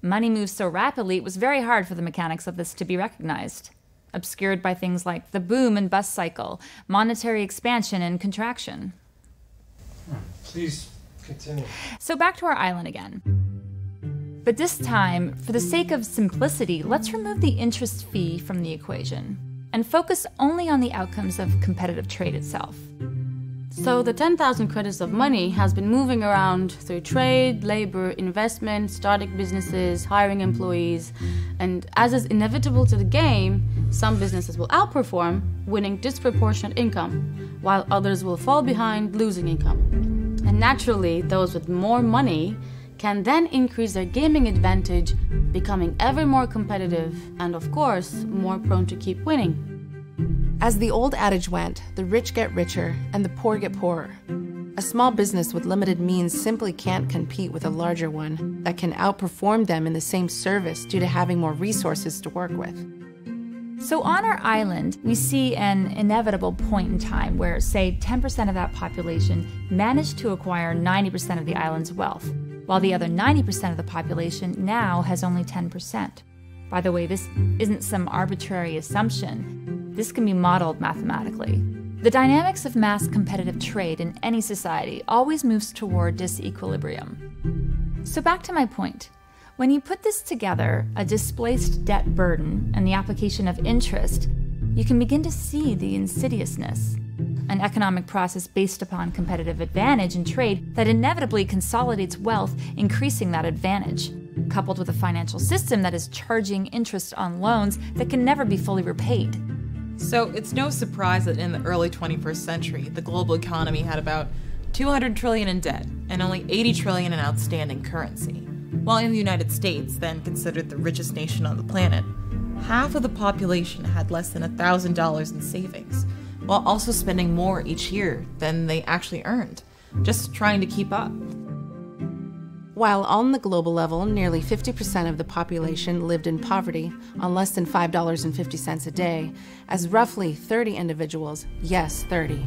money moves so rapidly it was very hard for the mechanics of this to be recognized, obscured by things like the boom and bust cycle, monetary expansion and contraction. Please continue. So back to our island again. But this time, for the sake of simplicity, let's remove the interest fee from the equation and focus only on the outcomes of competitive trade itself. So the 10,000 credits of money has been moving around through trade, labor, investment, starting businesses, hiring employees, and as is inevitable to the game, some businesses will outperform, winning disproportionate income, while others will fall behind, losing income. And naturally, those with more money can then increase their gaming advantage, becoming ever more competitive and, of course, more prone to keep winning. As the old adage went, the rich get richer and the poor get poorer. A small business with limited means simply can't compete with a larger one that can outperform them in the same service due to having more resources to work with. So, on our island, we see an inevitable point in time where, say, 10% of that population managed to acquire 90% of the island's wealth, while the other 90% of the population now has only 10%. By the way, this isn't some arbitrary assumption. This can be modeled mathematically. The dynamics of mass competitive trade in any society always moves toward disequilibrium. So back to my point. When you put this together, a displaced debt burden and the application of interest, you can begin to see the insidiousness. An economic process based upon competitive advantage in trade that inevitably consolidates wealth, increasing that advantage, coupled with a financial system that is charging interest on loans that can never be fully repaid. So it's no surprise that in the early 21st century, the global economy had about 200 trillion in debt and only 80 trillion in outstanding currency. While in the United States, then considered the richest nation on the planet, half of the population had less than $1,000 in savings, while also spending more each year than they actually earned, just trying to keep up. While on the global level, nearly 50% of the population lived in poverty on less than $5.50 a day, as roughly 30 individuals, yes, 30,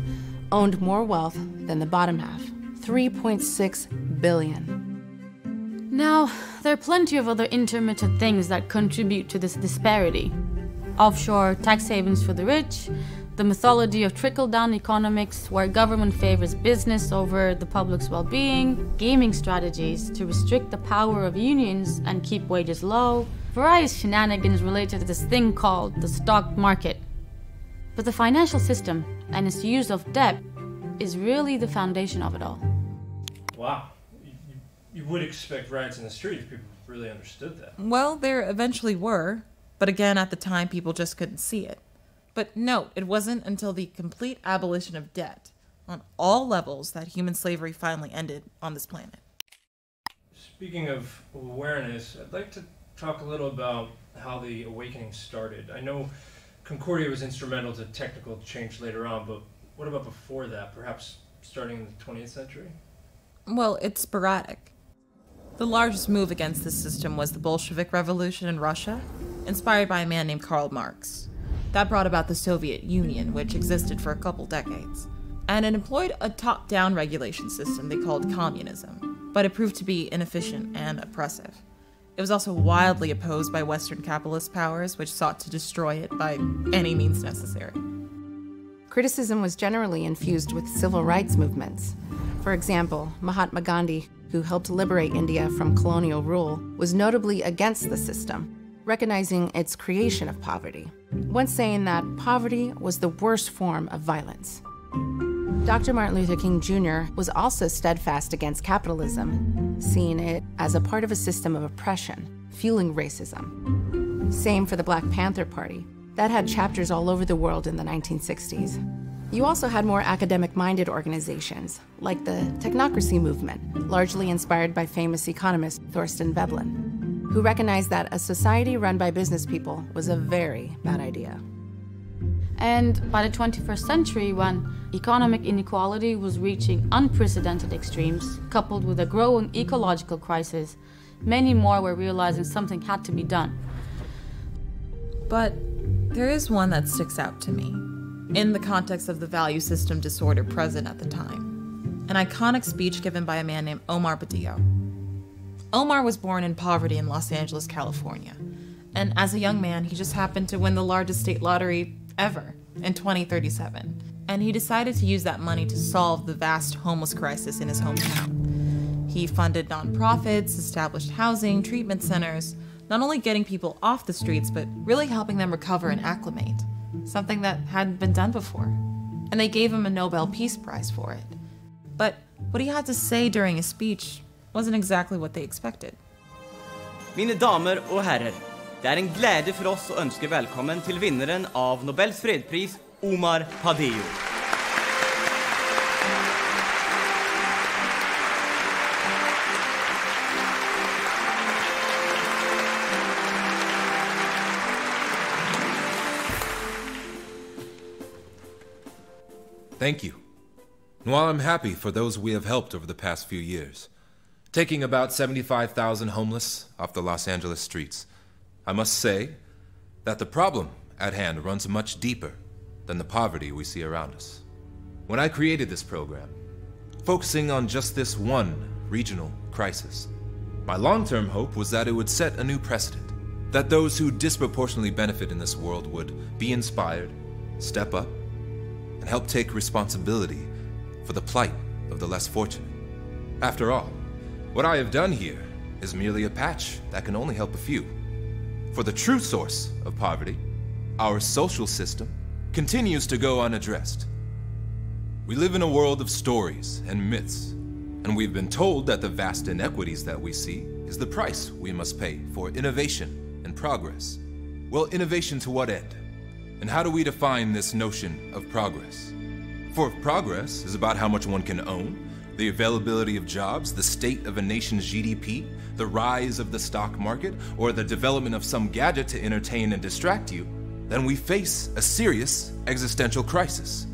owned more wealth than the bottom half 3.6 billion. Now, there are plenty of other intermittent things that contribute to this disparity offshore tax havens for the rich, the mythology of trickle down economics, where government favors business over the public's well being, gaming strategies to restrict the power of unions and keep wages low, various shenanigans related to this thing called the stock market. But the financial system and its use of debt is really the foundation of it all. Wow. You, you, you would expect riots in the street if people really understood that. Well, there eventually were, but again, at the time, people just couldn't see it. But note, it wasn't until the complete abolition of debt on all levels that human slavery finally ended on this planet. Speaking of awareness, I'd like to talk a little about how the awakening started. I know Concordia was instrumental to technical change later on, but what about before that, perhaps starting in the 20th century? Well, it's sporadic. The largest move against this system was the Bolshevik Revolution in Russia, inspired by a man named Karl Marx. That brought about the Soviet Union, which existed for a couple decades. And it employed a top down regulation system they called communism, but it proved to be inefficient and oppressive. It was also wildly opposed by Western capitalist powers, which sought to destroy it by any means necessary. Criticism was generally infused with civil rights movements. For example, Mahatma Gandhi, who helped liberate India from colonial rule, was notably against the system recognizing its creation of poverty, once saying that poverty was the worst form of violence. Dr. Martin Luther King Jr. was also steadfast against capitalism, seeing it as a part of a system of oppression, fueling racism. Same for the Black Panther Party, that had chapters all over the world in the 1960s. You also had more academic minded organizations, like the technocracy movement, largely inspired by famous economist Thorstein Veblen, who recognized that a society run by business people was a very bad idea. And by the 21st century, when economic inequality was reaching unprecedented extremes, coupled with a growing ecological crisis, many more were realizing something had to be done. But there is one that sticks out to me, in the context of the value system disorder present at the time. An iconic speech given by a man named Omar Badillo. Omar was born in poverty in Los Angeles, California. And as a young man, he just happened to win the largest state lottery ever in 2037. And he decided to use that money to solve the vast homeless crisis in his hometown. He funded nonprofits, established housing, treatment centers, not only getting people off the streets, but really helping them recover and acclimate, something that hadn't been done before. And they gave him a Nobel Peace Prize for it. But what he had to say during his speech wasn't exactly what they expected. Mine damer og herrer, det er en glede for oss å ønske velkommen til vinneren av Nobels fredspris, Omar Padillo. Thank you. And while I'm happy for those we have helped over the past few years, taking about 75,000 homeless off the Los Angeles streets, I must say that the problem at hand runs much deeper than the poverty we see around us. When I created this program, focusing on just this one regional crisis, my long term hope was that it would set a new precedent, that those who disproportionately benefit in this world would be inspired, step up, and help take responsibility for the plight of the less fortunate. After all, what I have done here is merely a patch that can only help a few. For the true source of poverty, our social system, continues to go unaddressed. We live in a world of stories and myths, and we've been told that the vast inequities that we see is the price we must pay for innovation and progress. Well, innovation to what end? And how do we define this notion of progress? For if progress is about how much one can own, the availability of jobs, the state of a nation's GDP, the rise of the stock market, or the development of some gadget to entertain and distract you, then we face a serious existential crisis.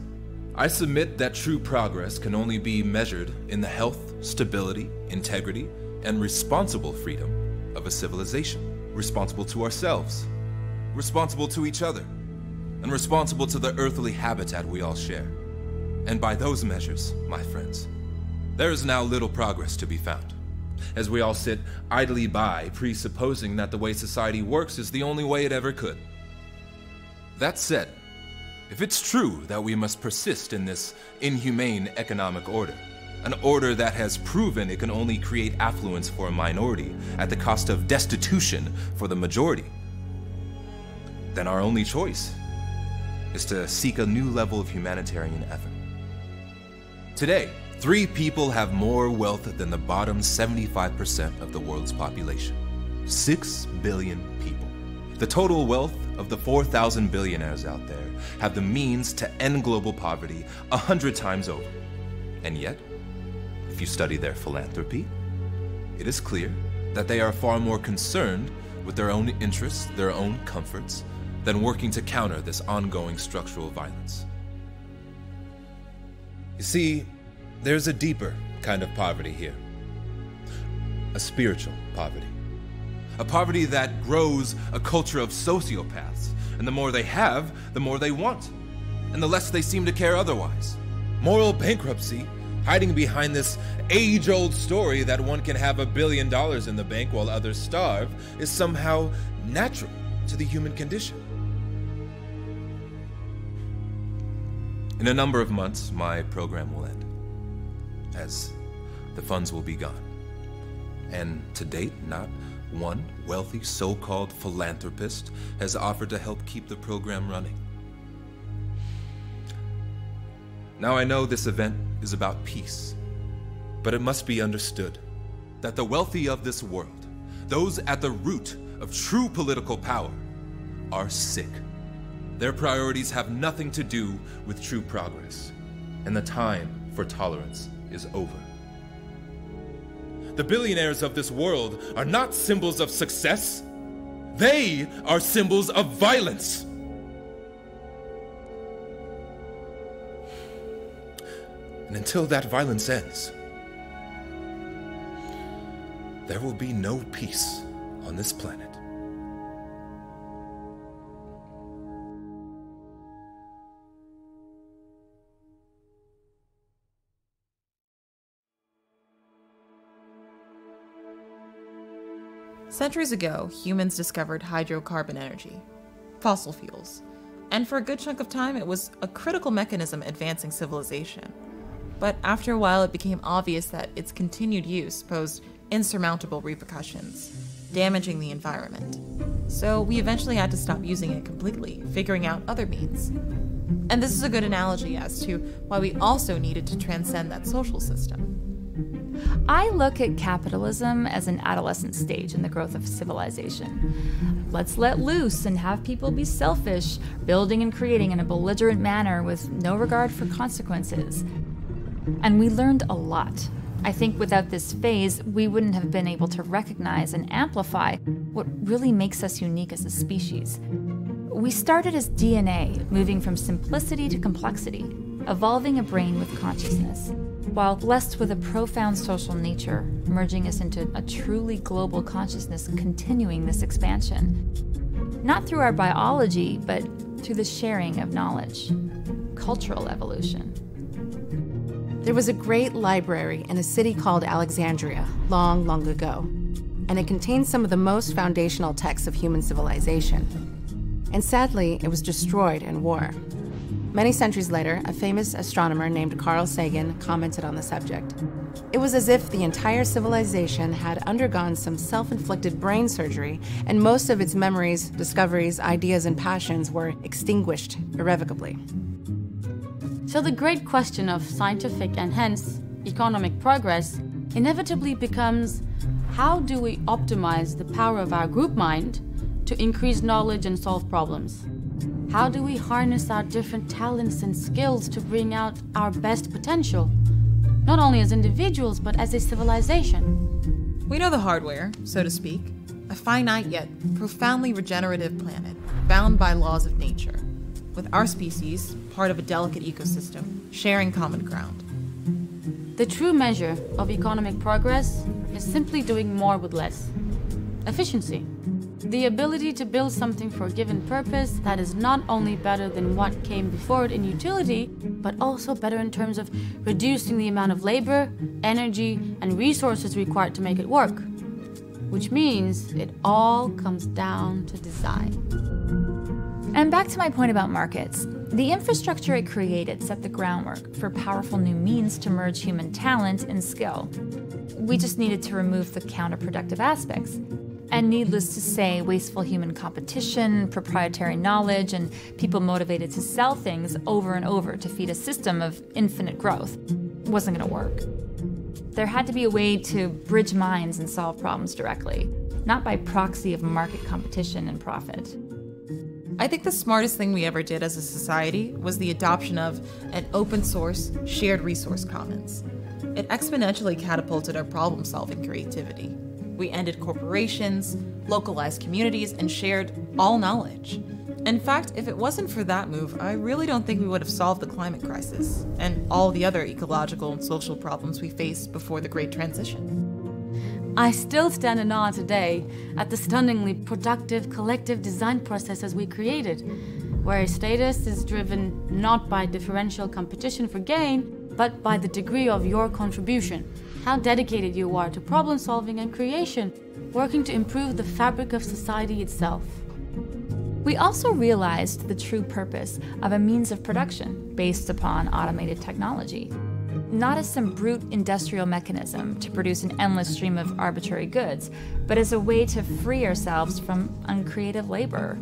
I submit that true progress can only be measured in the health, stability, integrity, and responsible freedom of a civilization, responsible to ourselves, responsible to each other, and responsible to the earthly habitat we all share. And by those measures, my friends, there is now little progress to be found, as we all sit idly by, presupposing that the way society works is the only way it ever could. That said, if it's true that we must persist in this inhumane economic order, an order that has proven it can only create affluence for a minority at the cost of destitution for the majority, then our only choice is to seek a new level of humanitarian effort. Today, three people have more wealth than the bottom 75% of the world's population. Six billion people. The total wealth of the 4,000 billionaires out there have the means to end global poverty a hundred times over. And yet, if you study their philanthropy, it is clear that they are far more concerned with their own interests, their own comforts, than working to counter this ongoing structural violence. You see, there's a deeper kind of poverty here a spiritual poverty. A poverty that grows a culture of sociopaths, and the more they have, the more they want, and the less they seem to care otherwise. Moral bankruptcy, hiding behind this age old story that one can have a billion dollars in the bank while others starve, is somehow natural to the human condition. In a number of months, my program will end, as the funds will be gone. And to date, not one wealthy so called philanthropist has offered to help keep the program running. Now I know this event is about peace, but it must be understood that the wealthy of this world, those at the root of true political power, are sick. Their priorities have nothing to do with true progress, and the time for tolerance is over. The billionaires of this world are not symbols of success, they are symbols of violence. And until that violence ends, there will be no peace on this planet. Centuries ago, humans discovered hydrocarbon energy, fossil fuels, and for a good chunk of time it was a critical mechanism advancing civilization. But after a while, it became obvious that its continued use posed insurmountable repercussions, damaging the environment. So we eventually had to stop using it completely, figuring out other means. And this is a good analogy as to why we also needed to transcend that social system. I look at capitalism as an adolescent stage in the growth of civilization. Let's let loose and have people be selfish, building and creating in a belligerent manner with no regard for consequences. And we learned a lot. I think without this phase, we wouldn't have been able to recognize and amplify what really makes us unique as a species. We started as DNA, moving from simplicity to complexity, evolving a brain with consciousness while blessed with a profound social nature, merging us into a truly global consciousness, continuing this expansion. Not through our biology, but through the sharing of knowledge. Cultural evolution. There was a great library in a city called Alexandria long, long ago, and it contained some of the most foundational texts of human civilization. And sadly, it was destroyed in war. Many centuries later, a famous astronomer named Carl Sagan commented on the subject. It was as if the entire civilization had undergone some self inflicted brain surgery, and most of its memories, discoveries, ideas, and passions were extinguished irrevocably. So, the great question of scientific and hence economic progress inevitably becomes how do we optimize the power of our group mind to increase knowledge and solve problems? How do we harness our different talents and skills to bring out our best potential? Not only as individuals, but as a civilization. We know the hardware, so to speak a finite yet profoundly regenerative planet, bound by laws of nature, with our species, part of a delicate ecosystem, sharing common ground. The true measure of economic progress is simply doing more with less. Efficiency. The ability to build something for a given purpose that is not only better than what came before it in utility, but also better in terms of reducing the amount of labor, energy, and resources required to make it work. Which means it all comes down to design. And back to my point about markets. The infrastructure it created set the groundwork for powerful new means to merge human talent and skill. We just needed to remove the counterproductive aspects and needless to say, wasteful human competition, proprietary knowledge, and people motivated to sell things over and over to feed a system of infinite growth wasn't going to work. There had to be a way to bridge minds and solve problems directly, not by proxy of market competition and profit. I think the smartest thing we ever did as a society was the adoption of an open source, shared resource commons. It exponentially catapulted our problem solving creativity. We ended corporations, localized communities, and shared all knowledge. In fact, if it wasn't for that move, I really don't think we would have solved the climate crisis and all the other ecological and social problems we faced before the Great Transition. I still stand in awe today at the stunningly productive collective design processes we created, where status is driven not by differential competition for gain, but by the degree of your contribution how dedicated you are to problem solving and creation, working to improve the fabric of society itself. We also realized the true purpose of a means of production based upon automated technology. not as some brute industrial mechanism to produce an endless stream of arbitrary goods, but as a way to free ourselves from uncreative labor,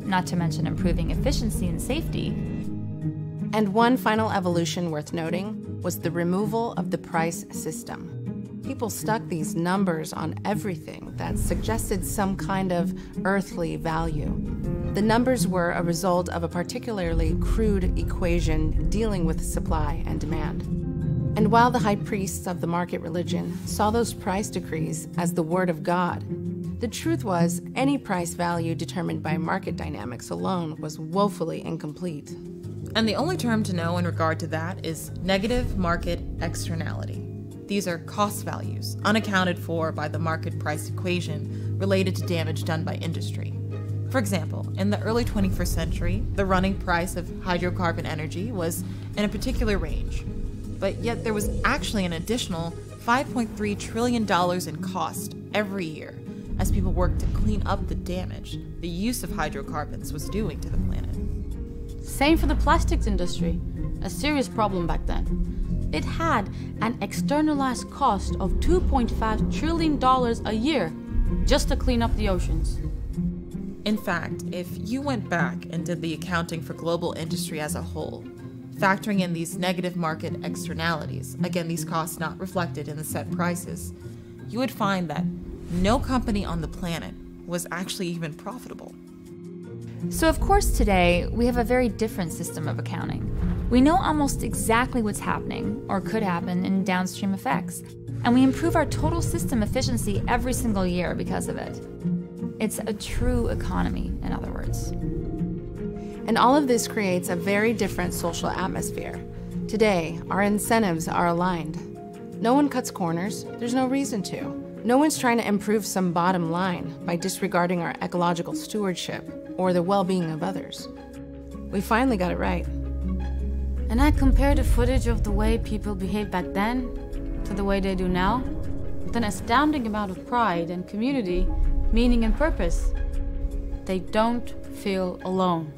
not to mention improving efficiency and safety. And one final evolution worth noting was the removal of the price system. People stuck these numbers on everything that suggested some kind of earthly value. The numbers were a result of a particularly crude equation dealing with supply and demand. And while the high priests of the market religion saw those price decrees as the word of God, the truth was any price value determined by market dynamics alone was woefully incomplete. And the only term to know in regard to that is negative market externality. These are cost values, unaccounted for by the market price equation related to damage done by industry. For example, in the early 21st century, the running price of hydrocarbon energy was in a particular range, but yet there was actually an additional $5.3 trillion in cost every year as people worked to clean up the damage the use of hydrocarbons was doing to the planet. Same for the plastics industry, a serious problem back then. It had an externalized cost of $2.5 trillion a year just to clean up the oceans. In fact, if you went back and did the accounting for global industry as a whole, factoring in these negative market externalities, again, these costs not reflected in the set prices, you would find that no company on the planet was actually even profitable. So, of course, today we have a very different system of accounting. We know almost exactly what's happening or could happen in downstream effects, and we improve our total system efficiency every single year because of it. It's a true economy, in other words. And all of this creates a very different social atmosphere. Today, our incentives are aligned. No one cuts corners, there's no reason to. No one's trying to improve some bottom line by disregarding our ecological stewardship or the well being of others. We finally got it right. And I compare the footage of the way people behaved back then to the way they do now with an astounding amount of pride and community, meaning and purpose. They don't feel alone.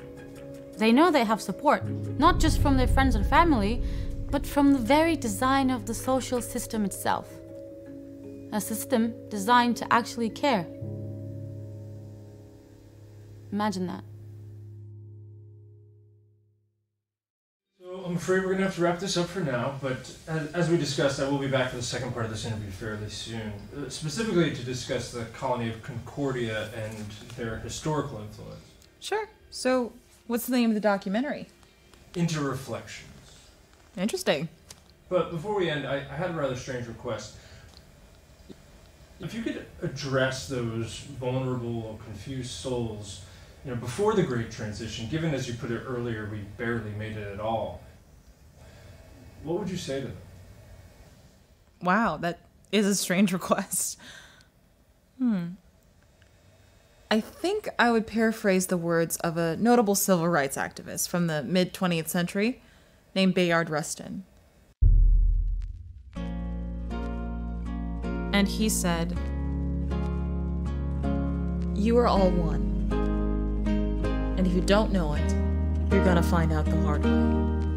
They know they have support, not just from their friends and family, but from the very design of the social system itself. A system designed to actually care. Imagine that. So I'm afraid we're going to have to wrap this up for now, but as, as we discussed, I will be back for the second part of this interview fairly soon, uh, specifically to discuss the colony of Concordia and their historical influence. Sure. So, what's the name of the documentary? Interreflections. Interesting. But before we end, I, I had a rather strange request. If you could address those vulnerable or confused souls, you know, before the Great Transition, given as you put it earlier, we barely made it at all, what would you say to them? Wow, that is a strange request. Hmm. I think I would paraphrase the words of a notable civil rights activist from the mid 20th century named Bayard Rustin. And he said, You are all one. And if you don't know it, you're gonna find out the hard way.